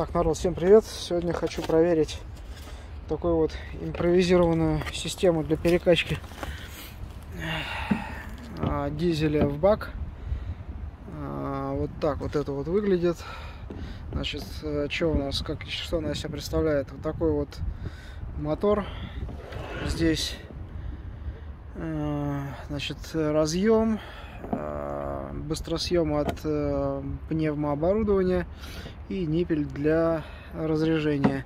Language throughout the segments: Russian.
Так, народ, всем привет! Сегодня хочу проверить такую вот импровизированную систему для перекачки а, дизеля в бак. А, вот так вот это вот выглядит. Значит, э, что у нас, как, что она себя представляет? Вот такой вот мотор здесь. Э, значит, разъем быстросъем от э, пневмооборудования и ниппель для разряжения.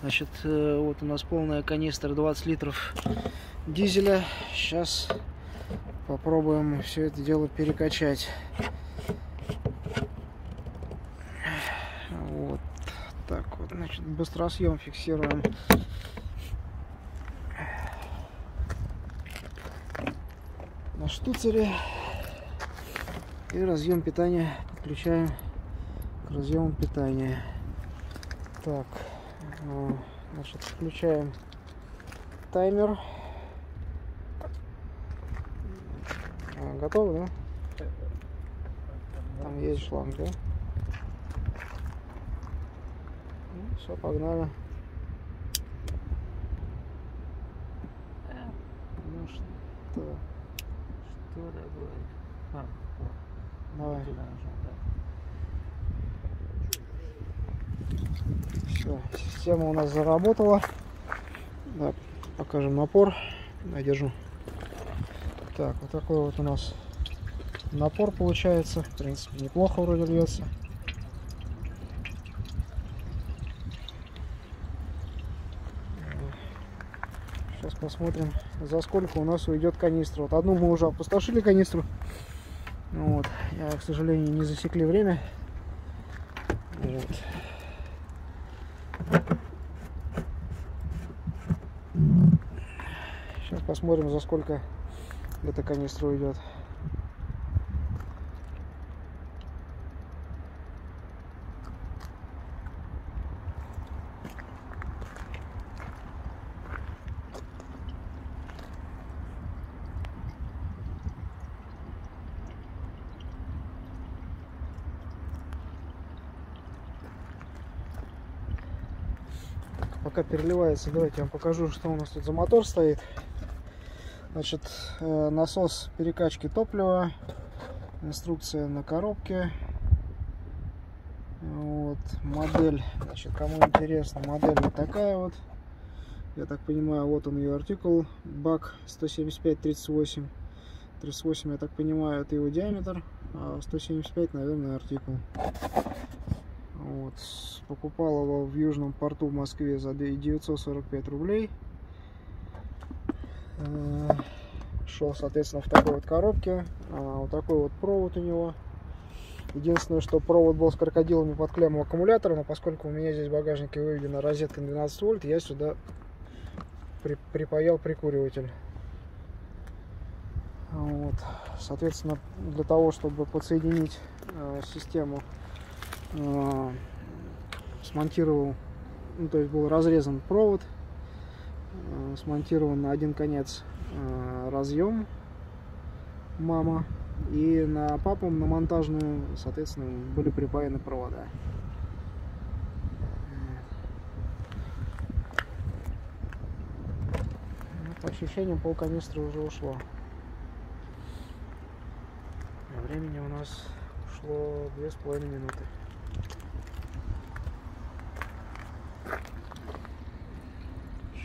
Значит, э, вот у нас полная канистра 20 литров дизеля. Сейчас попробуем все это дело перекачать. Вот так вот, значит, быстросъем фиксируем. На штуцере и разъем питания подключаем к разъему питания. Так, э, значит, включаем таймер. А, готово, да? Там есть шланг, да? Ну, все, погнали. Ну что? Что такое? А, Давай. Все, система у нас заработала. Да, покажем напор. Надержу. Так, вот такой вот у нас напор получается. В принципе, неплохо вроде льется. Сейчас посмотрим, за сколько у нас уйдет канистра. Вот одну мы уже опустошили канистру. Вот. Я, к сожалению, не засекли время. Вот. Сейчас посмотрим, за сколько эта канистра уйдет. Пока переливается, давайте я вам покажу, что у нас тут за мотор стоит. Значит, э, насос перекачки топлива, инструкция на коробке. Вот, модель, значит, кому интересно, модель вот такая вот. Я так понимаю, вот он ее артикул, бак 175-38. 38, я так понимаю, это его диаметр, а 175, наверное, артикул. Вот. Покупал его в Южном порту в Москве за 945 рублей. Э, шел, соответственно, в такой вот коробке. А, вот такой вот провод у него. Единственное, что провод был с крокодилами под клемму аккумулятора, но поскольку у меня здесь в багажнике выведена розетка 12 вольт, я сюда при, припаял прикуриватель. Вот. Соответственно, для того, чтобы подсоединить э, систему смонтировал, ну, то есть был разрезан провод, э, смонтирован на один конец э, разъем мама и на папу на монтажную, соответственно, были припаяны провода. По ощущениям пол канистры уже ушло. Времени у нас ушло две с половиной минуты.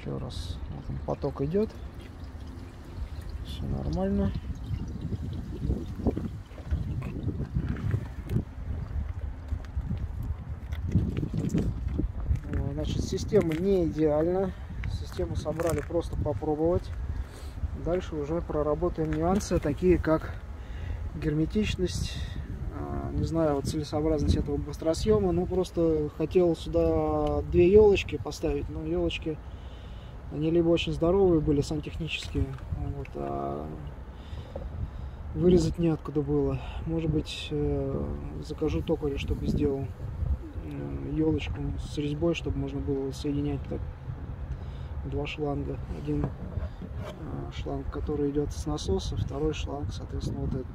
Еще раз. Вот он, поток идет. Все нормально. Значит система не идеальна. Систему собрали просто попробовать. Дальше уже проработаем нюансы такие как герметичность не знаю вот целесообразность этого быстросъема ну просто хотел сюда две елочки поставить но елочки они либо очень здоровые были, сантехнические, вот, а вырезать неоткуда было. Может быть, э, закажу токаря, чтобы сделал елочку э, с резьбой, чтобы можно было соединять так два шланга. Один э, шланг, который идет с насоса, второй шланг, соответственно, вот этот.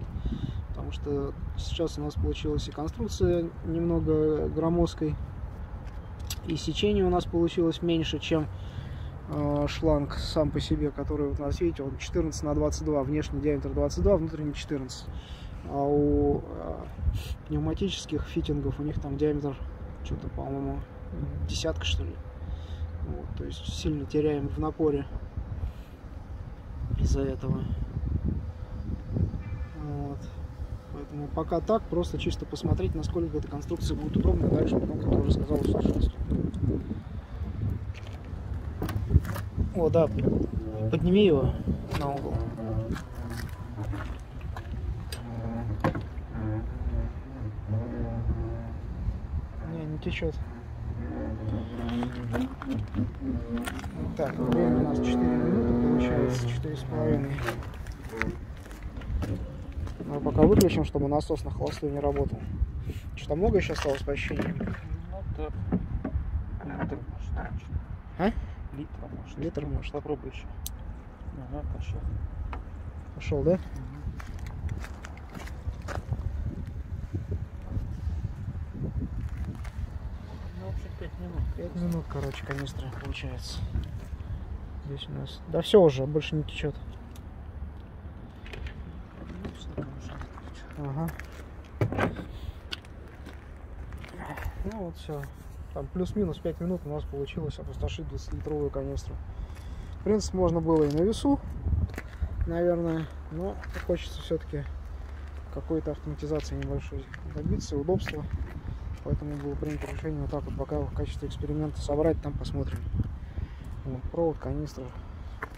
Потому что сейчас у нас получилась и конструкция немного громоздкой. И сечение у нас получилось меньше, чем э, шланг сам по себе, который вот у нас, видите, он 14 на 22, внешний диаметр 22, внутренний 14. А у э, пневматических фитингов у них там диаметр что-то, по-моему, десятка, что ли. Вот, то есть сильно теряем в напоре из-за этого. Вот. Пока так, просто чисто посмотреть, насколько эта конструкция будет удобна. Дальше потом, как я уже сказал, усовершенствовать. О, да, подними его на угол. Не, не течет. Так, время у нас 4 минуты получается, 4,5. Мы пока выключим, чтобы насос на холостую не работал. Что-то много еще осталось по ощущениям? Ну. Литр может. А? Литр может. Литр может. Попробуй еще. Ага, пошел. Пошел, да? Ну, в общем, 5 минут. 5 минут, короче, канистра получается. Здесь у нас... Да все уже, больше не течет. Ну, что там уже? Ага. Ну вот все. Там плюс-минус 5 минут у нас получилось опустошить 20-литровую канистру. В принципе, можно было и на весу, наверное, но хочется все-таки какой-то автоматизации небольшой добиться, удобства. Поэтому было принято решение вот так вот пока в качестве эксперимента собрать, там посмотрим. Вот, провод, канистра,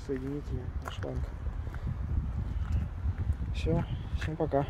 соединители, шланг. Все, всем пока.